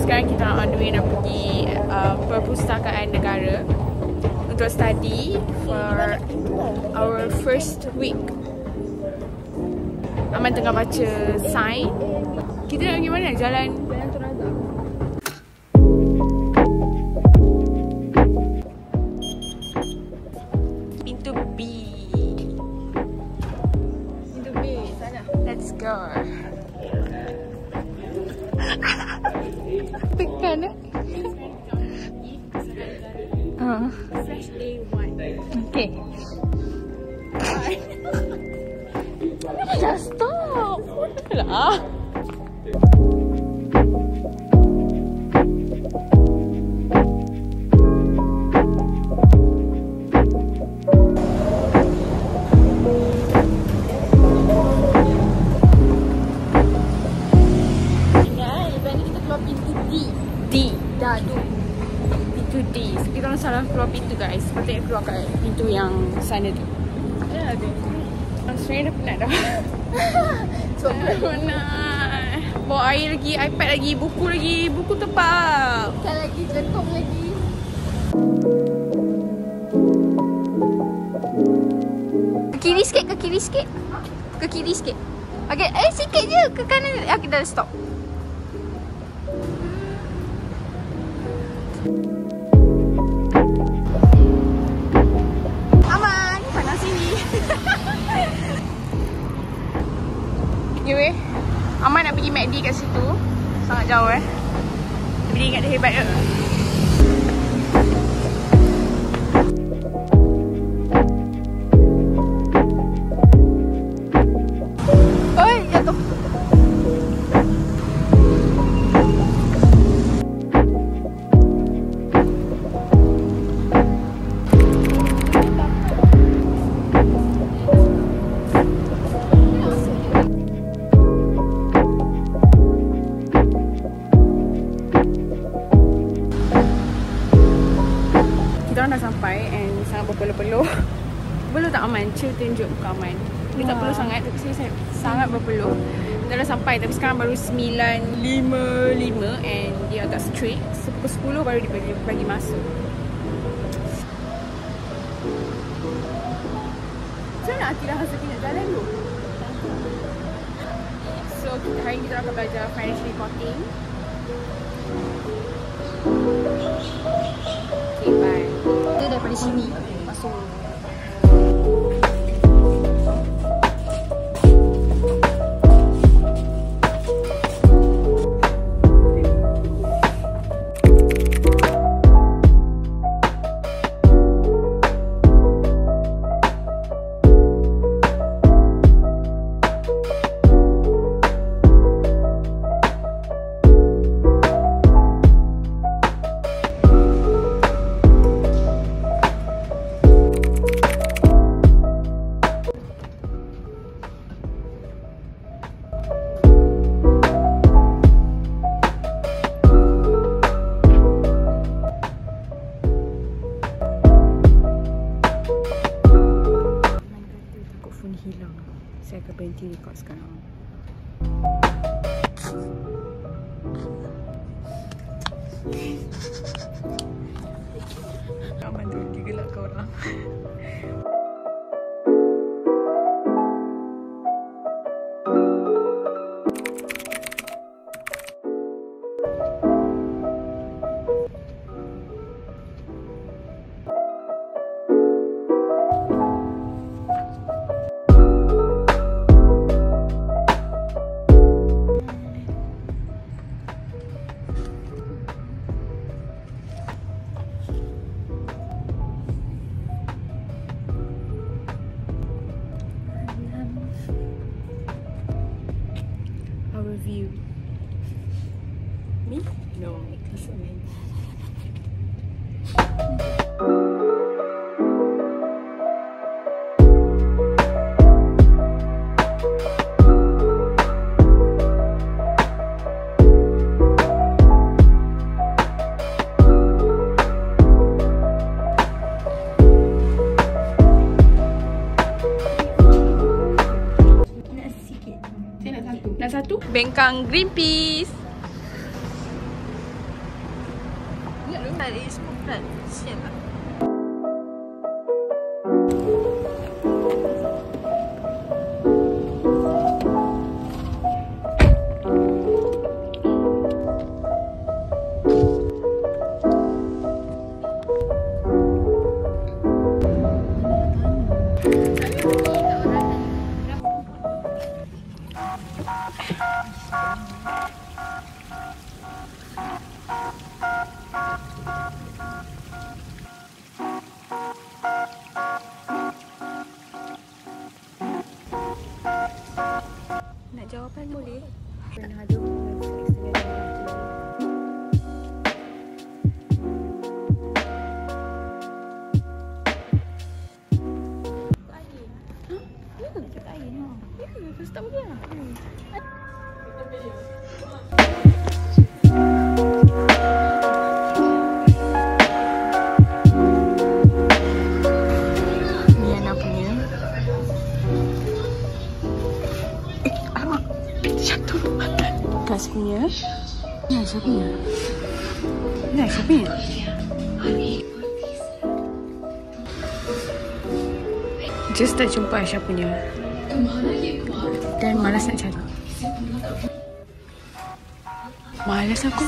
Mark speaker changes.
Speaker 1: kita on the way nak pergi uh, perpustakaan negara untuk study for our first week. Aman tengah baca sign. Kita nak pergi mana? Jalan
Speaker 2: Jalan Toraja.
Speaker 1: pintu B.
Speaker 2: Pintu B sana.
Speaker 1: Let's go. Eh. Uh, okay. Just stop. Lah. Guys. Sepatutnya keluar kat pintu yang sana tu.
Speaker 2: Ya, ada.
Speaker 1: Sebenarnya dah penat dah.
Speaker 2: So,
Speaker 1: Penat. Bawa air lagi, iPad lagi, buku lagi, buku tebal.
Speaker 2: Bukan lagi, jelentong lagi.
Speaker 1: Ke kiri sikit, ke kiri sikit. Ke kiri sikit. Okay, eh sikit je ke kanan. Okay, dah stop. Aman, weh. Aman nak pergi McD kat situ. Sangat jauh eh. Dia ingat dia hebat ke? Sangat berpeluh-peluh. Berpeluh tak aman, chill tunjuk bukan aman. Dia tak perlu sangat tapi saya sangat- berpeluh. Kita dah sampai tapi sekarang baru 9.55 and dia agak strict. Pukul 10 baru dia bagi, bagi masuk. Macam mana Atira rasa nak jalan tu? So kita, hari ni kita akan belajar financial reporting. Okay, bye.
Speaker 2: Dia daripada sini. Masuk.
Speaker 1: berhenti record sekarang. Aman tu, tiga kau orang. a review. Me? No, it doesn't
Speaker 2: mean that.
Speaker 1: satu Bengkang green peas. Ya, Ingat dulu
Speaker 2: Tak ada semua plant Sian
Speaker 1: tak? Jawapan boleh? Pernah ada hubungan seks dengan lelaki Kas punya. Ni Aisyah punya. Ni Aisyah punya. Just tak jumpa Aisyah punya. Dan malas nak cari. Malas aku.